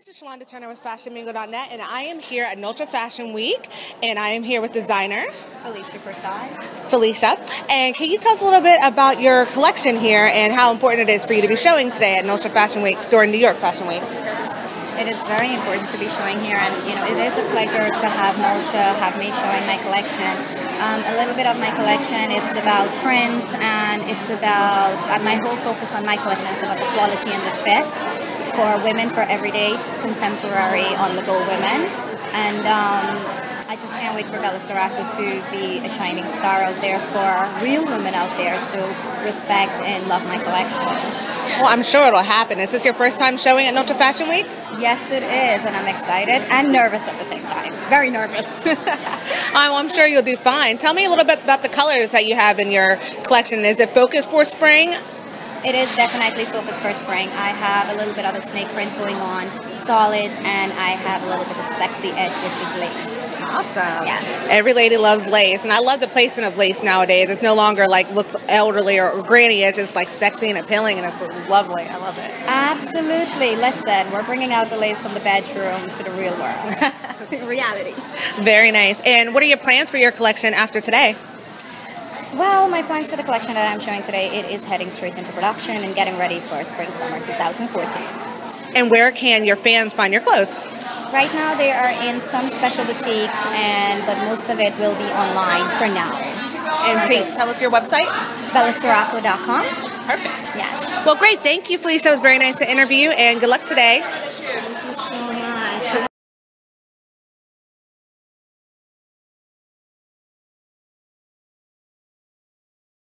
this is Shalonda Turner with FashionMingle.net, and I am here at Nolcha Fashion Week, and I am here with designer Felicia Persuad. Felicia. And can you tell us a little bit about your collection here and how important it is for you to be showing today at Nolcha Fashion Week during New York Fashion Week? It is very important to be showing here, and you know, it is a pleasure to have Nolcha have me showing my collection. Um, a little bit of my collection, it's about print, and it's about uh, my whole focus on my collection is about the quality and the fit for women, for everyday, contemporary, on the go women. And um, I just can't wait for Bela Criacao to be a shining star out there for real women out there to respect and love my collection. Well, I'm sure it'll happen. Is this your first time showing at Nolcha Fashion Week? Yes, it is, and I'm excited and nervous at the same time. Very nervous. I'm, I'm sure you'll do fine. Tell me a little bit about the colors that you have in your collection. Is it focused for spring? It is definitely focused for spring. I have a little bit of a snake print going on, solid, and I have a little bit of a sexy edge, which is lace. Awesome. Yes. Every lady loves lace, and I love the placement of lace nowadays. It's no longer like looks elderly or, or granny. It's just like sexy and appealing, and it's lovely. I love it. Absolutely. Listen, we're bringing out the lace from the bedroom to the real world. Reality. Very nice. And what are your plans for your collection after today? Well, my plans for the collection that I'm showing today, it is heading straight into production and getting ready for spring summer 2014. And where can your fans find your clothes? Right now they are in some special boutiques and but most of it will be online for now. And can tell us your website? belacriacao.com. Perfect. Yes. Well, great. Thank you, Felicia. It was very nice to interview, and good luck today.